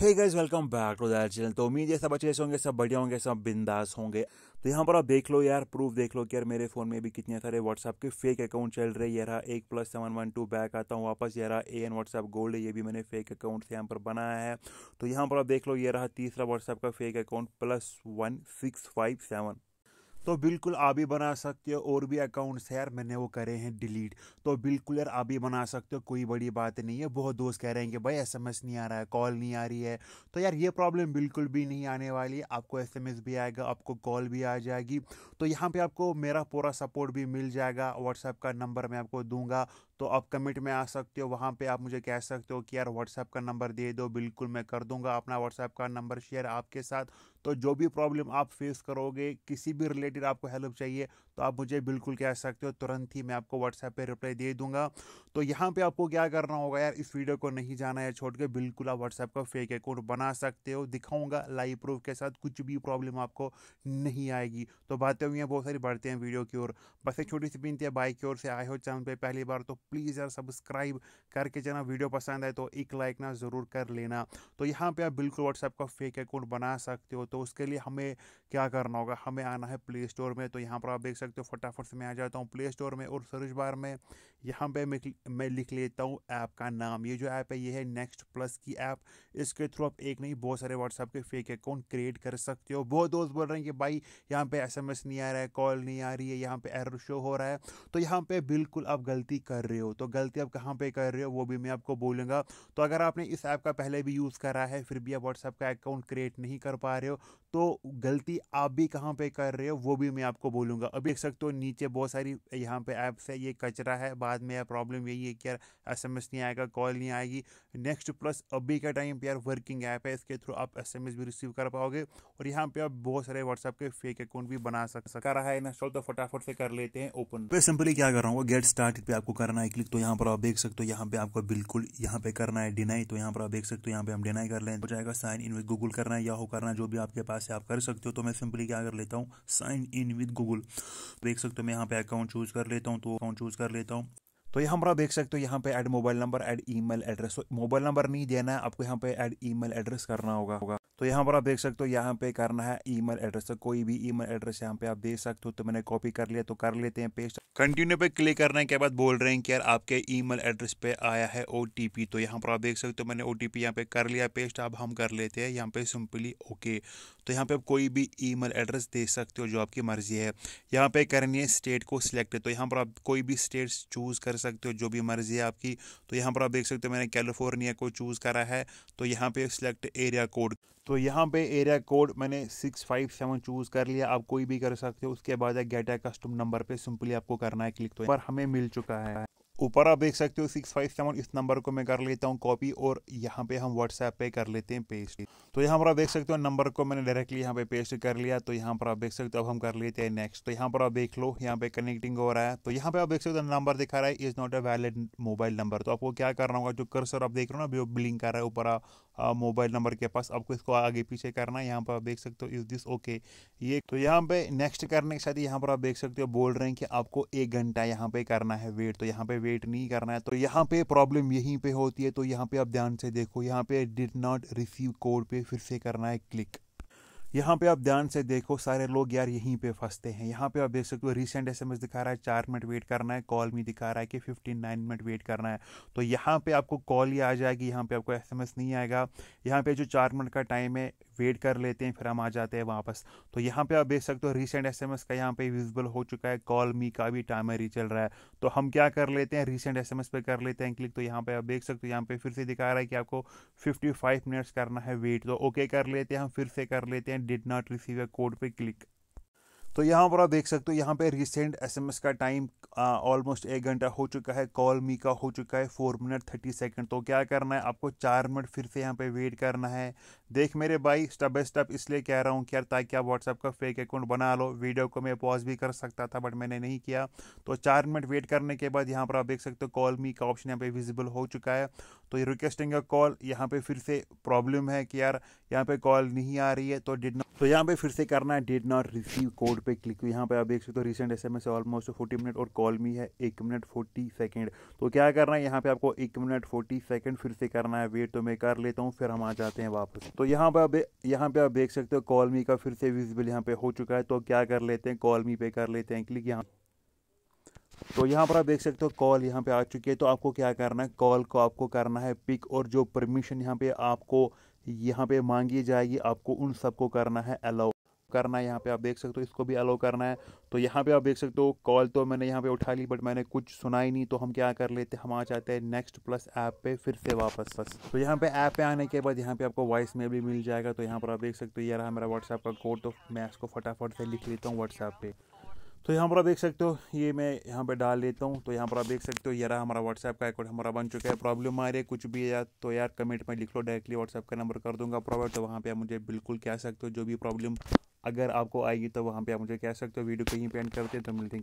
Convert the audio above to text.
Hey guys welcome back to that channel तो उम्मीद है सब अच्छे से होंगे, सब बढ़िया होंगे, सब बिंदास होंगे। तो यहाँ पर आप देख लो यार प्रूफ देख लो कि यार मेरे फ़ोन में भी कितने सारे व्हाट्सएप के फेक अकाउंट चल रहे हैं। यार एक plus seven one two back आता हूँ वापस। यार ए एन व्हाट्सएप गोल्ड ये भी मैंने फेक अकाउंट से यहाँ पर बनाया है। तो यहाँ पर आप देख लो ये रहा तीसरा व्हाट्सअप का fake account plus one six five seven तो बिल्कुल आप भी बना सकते हो, और भी अकाउंट्स हैं यार, मैंने वो करे हैं डिलीट तो बिल्कुल यार, आप भी बना सकते हो, कोई बड़ी बात नहीं है। बहुत दोस्त कह रहे हैं कि, भाई एसएमएस नहीं आ रहा है कॉल नहीं आ रही है। तो यार, ये प्रॉब्लम बिल्कुल भी नहीं आने वाली। है आपको एसएमएस भी आएगा, आपको कॉल भी आ जाएगी। तो यहाँ पर आपको मेरा पूरा सपोर्ट भी मिल जाएगा। व्हाट्सएप का नंबर मैं आपको दूँगा। तो आप कमेंट में आ सकते हो, वहाँ पे आप मुझे कह सकते हो कि यार व्हाट्सएप का नंबर दे दो, बिल्कुल मैं कर दूँगा अपना व्हाट्सएप का नंबर शेयर आपके साथ। तो जो भी प्रॉब्लम आप फेस करोगे, किसी भी रिलेटेड आपको हेल्प चाहिए तो आप मुझे बिल्कुल कह सकते हो, तुरंत ही मैं आपको व्हाट्सएप पे रिप्लाई दे दूँगा। तो यहाँ पे आपको क्या करना होगा यार, इस वीडियो को नहीं जाना है छोड़ के बिल्कुल आप व्हाट्सएप का फेक अकाउंट बना सकते हो, दिखाऊँगा लाइव प्रूफ के साथ कुछ भी प्रॉब्लम आपको नहीं आएगी। तो बातें हुई हैं, बहुत सारी बढ़ते हैं वीडियो की ओर। बस एक छोटी सी बिनती है बाइक की ओर से आए हो चैनल पर पहली बार तो प्लीज़ यार सब्सक्राइब करके जना वीडियो पसंद आए तो एक लाइक ना ज़रूर कर लेना। तो यहाँ पे आप बिल्कुल व्हाट्सएप का फेक अकाउंट बना सकते हो तो उसके लिए हमें क्या करना होगा? हमें आना है प्ले स्टोर में तो यहाँ पर आप देख सकते हो फटाफट से मैं आ जाता हूँ प्ले स्टोर में और सर्च बार में। यहाँ पे मैं मैं लिख लेता हूँ ऐप का नाम। ये जो ऐप है, ये है नेक्स्ट प्लस की ऐप। इसके थ्रू आप एक नहीं, बहुत सारे व्हाट्सएप के फेक अकाउंट क्रिएट कर सकते हो। बहुत दोस्त बोल रहे हैं कि भाई, यहाँ पे एसएमएस नहीं आ रहा है कॉल नहीं आ रही है, यहाँ पे एरर शो हो रहा है। तो यहाँ पे बिल्कुल आप गलती कर रहे हो। तो गलती आप कहाँ पे कर रहे हो, वो भी मैं आपको बोलूँगा। तो अगर आपने इस ऐप का पहले भी यूज़ करा है, फिर भी आप व्हाट्सएप का अकाउंट क्रिएट नहीं कर पा रहे हो तो गलती आप भी कहाँ पे कर रहे हो, वो भी मैं आपको बोलूँगा। अभी देख सकते हो, नीचे बहुत सारी यहाँ पे ऐप्स है, ये कचरा है, बाद में यार प्रॉब्लम यही है कि यार एस नहीं आएगा, कॉल नहीं आएगी। नेक्स्ट प्लस अभी का टाइम पे यार वर्किंग ऐप है, इसके थ्रू आप एस भी रिसीव कर पाओगे और यहाँ पे आप बहुत सारे व्हाट्सएप के फेक अकाउंट भी बना सक सका रहा है इंस्टॉल तो फटाफट से कर लेते हैं, ओपन। पे सिंपली क्या कर रहा हूँ, गेट स्टार्ट पे आपको करना है क्लिक तो यहाँ पर आप देख सकते हो, यहाँ पे आपको बिल्कुल यहाँ पे करना है डिनाई तो यहाँ पर आप देख सकते हो, यहाँ पे हम डिनाई कर लें हो जाएगा साइन इन विद गूगल करना है, या हो करना जो भी आपके पास है, आप कर सकते हो। तो मैं सिंपली क्या कर लेता हूँ साइन इन विद गूगल देख सकते हो, मैं यहाँ पे अकाउंट चूज़ कर लेता हूँ तो अकाउंट चूज़ कर लेता हूँ। तो यहाँ पर आप देख सकते हो यहाँ पे add mobile number add email address तो मोबाइल नंबर नहीं देना है, आपको यहाँ पे ऐड ईमेल एड्रेस करना होगा होगा। तो यहाँ पर आप देख सकते हो यहाँ पे करना है ईमेल एड्रेस तो कोई भी ईमेल एड्रेस यहाँ पे आप दे सकते हो तो मैंने कॉपी कर लिया तो कर लेते हैं पेस्ट कंटिन्यू पे क्लिक करने के बाद बोल रहे हैं कि यार आपके ईमेल एड्रेस पे आया है ओटीपी तो यहाँ पर आप देख सकते हो मैंने ओ टी यहाँ पे कर लिया पेस्ट अब हम कर लेते हैं यहाँ पे सिंपली ओके तो यहाँ पे आप कोई भी ईमेल एड्रेस दे सकते हो, जो आपकी मर्ज़ी है। यहाँ पे करनी है स्टेट को सिलेक्ट तो यहाँ पर आप कोई भी स्टेट चूज़ कर सकते हो, जो भी मर्ज़ी है आपकी। तो यहाँ पर आप देख सकते हो, मैंने कैलिफ़ोर्निया को चूज़ करा है। तो यहाँ पे सिलेक्ट एरिया कोड तो यहाँ पे एरिया कोड मैंने सिक्स फाइव सेवन चूज़ कर लिया। आप कोई भी कर सकते हो। उसके बाद गेट ए कस्टम नंबर पे सिंपली आपको करना है क्लिक तो। पर हमें मिल चुका है। ऊपर आप देख सकते हो सिक्स फाइव सेवन इस नंबर को मैं कर लेता हूँ कॉपी और यहाँ पे हम व्हाट्सएप पे कर लेते हैं पेस्ट तो यहाँ पर आप देख सकते हो नंबर को मैंने डायरेक्टली यहाँ पे पेस्ट कर लिया तो यहाँ पर आप देख सकते हो अब हम कर लेते हैं नेक्स्ट तो यहाँ पर आप देख लो, यहाँ पे कनेक्टिंग हो रहा है. तो यहाँ पे आप देख सकते हो नंबर दिखा रहा है is not a valid mobile number तो आपको क्या करना होगा, जो कर्सर आप देख रहे हो ना अभी ब्लिंक कर रहा है ऊपर मोबाइल नंबर के पास। आपको इसको आगे पीछे करना है, यहाँ पर आप देख सकते हो इज़ दिस ओके। ये तो यहाँ पे नेक्स्ट करने के साथ यहाँ पर आप देख सकते हो, बोल रहे हैं कि आपको एक घंटा यहाँ पे करना है वेट तो यहाँ पे वेट नहीं करना है। तो यहाँ पे प्रॉब्लम यहीं पे होती है तो यहाँ पे आप ध्यान से देखो, यहाँ पे डिड नॉट रिसीव कोड पे फिर से करना है, क्लिक। यहाँ पे आप ध्यान से देखो, सारे लोग यार यहीं पे फंसते हैं। यहाँ पे आप देख सकते हो रिसेंट एसएमएस दिखा रहा है, चार मिनट वेट करना है कॉल में दिखा रहा है कि फिफ्टी नाइन मिनट वेट करना है। तो यहाँ पे आपको कॉल ही आ जाएगी, यहाँ पे आपको एसएमएस नहीं आएगा। यहाँ पे जो चार मिनट का टाइम है वेट कर लेते हैं, फिर हम आ जाते हैं वापस। तो यहाँ पे आप देख सकते हो रिसेंट एसएमएस का यहाँ पे विजिबल हो चुका है कॉल मी का भी टाइमर ही चल रहा है। तो हम क्या कर लेते हैं रिसेंट एसएमएस पे कर लेते हैं क्लिक तो यहाँ पे आप देख सकते हो, यहाँ पे फिर से दिखा रहा है कि आपको 55 मिनट्स करना है वेट तो ओके कर लेते हैं, हम फिर से कर लेते हैं did not receive a code पे क्लिक तो यहाँ पर आप देख सकते हो, यहाँ पे रिसेंट एसएमएस का टाइम ऑलमोस्ट एक घंटा हो चुका है कॉल मी का हो चुका है फोर मिनट थर्टी सेकंड तो क्या करना है, आपको चार मिनट फिर से यहाँ पे वेट करना है। देख मेरे भाई स्टेप बाय स्टेप इसलिए कह रहा हूँ कि यार ताकि आप व्हाट्सएप का फेक अकाउंट बना लो। वीडियो को मैं पॉज भी कर सकता था बट मैंने नहीं किया। तो चार मिनट वेट करने के बाद यहाँ पर आप देख सकते हो कॉल मी का ऑप्शन यहाँ पे विजिबल हो चुका है। तो ये रिक्वेस्टिंग अ कॉल यहाँ पे फिर से प्रॉब्लम है कि यार, यहाँ पे कॉल नहीं आ रही है तो डिड नॉट तो यहाँ पे फिर से करना है डिड नॉट रिसीव कोड पे क्लिक यहाँ पे आप देख सकते हो recent S M S almost forty minute और कॉल मी है एक मिनट फोर्टी सेकेंड तो क्या करना है? यहाँ पे आपको एक मिनट फोर्टी सेकेंड फिर से करना है। वेट तो मैं कर लेता हूँ, फिर हम आ जाते हैं वापस। तो यहाँ पे यहाँ पे आप देख सकते हो कॉल मी का फिर से विजिबल यहाँ पे हो चुका है। तो क्या कर लेते हैं? कॉल मी पे कर लेते हैं। क्लिक यहाँ। तो यहाँ पर आप देख सकते हो कॉल यहाँ पे आ चुकी है। तो आपको क्या करना है? कॉल को आपको करना है पिक और जो परमिशन यहाँ पे आपको यहाँ पे मांगी जाएगी, आपको उन सबको करना है अलाउ करना है, यहाँ पे आप देख सकते हो, इसको भी अलाउ करना है। तो यहाँ पे आप देख सकते हो कॉल तो मैंने यहाँ पे उठा ली बट मैंने कुछ सुना ही नहीं तो हम क्या कर लेते हम आ जाते हैं नेक्स्ट प्लस ऐप पे फिर से वापस बस। तो यहाँ पे ऐप पे आने के बाद यहाँ पे आपको वॉइस में भी मिल जाएगा तो यहाँ पर आप देख सकते हो, ये रहा मेरा व्हाट्सएप का कोड तो मैं इसको फटाफट से लिख लेता हूँ व्हाट्सएप पे। तो यहाँ पर आप देख सकते हो, ये मैं यहाँ पे डाल देता हूँ तो यहाँ पर आप देख सकते हो, ये रहा हमारा व्हाट्सएप का अकाउंट हमारा बन चुका है प्रॉब्लम आ रही है, कुछ भी यार तो यार कमेंट में लिख लो डायरेक्टली व्हाट्सएप का नंबर कर दूँगा प्रोवाइड तो वहाँ पे आप मुझे बिल्कुल कह सकते हो, जो भी प्रॉब्लम अगर आपको आएगी तो वहाँ पे आप मुझे कह सकते हो वीडियो कहीं पे एंड करते तो मिलते हैं।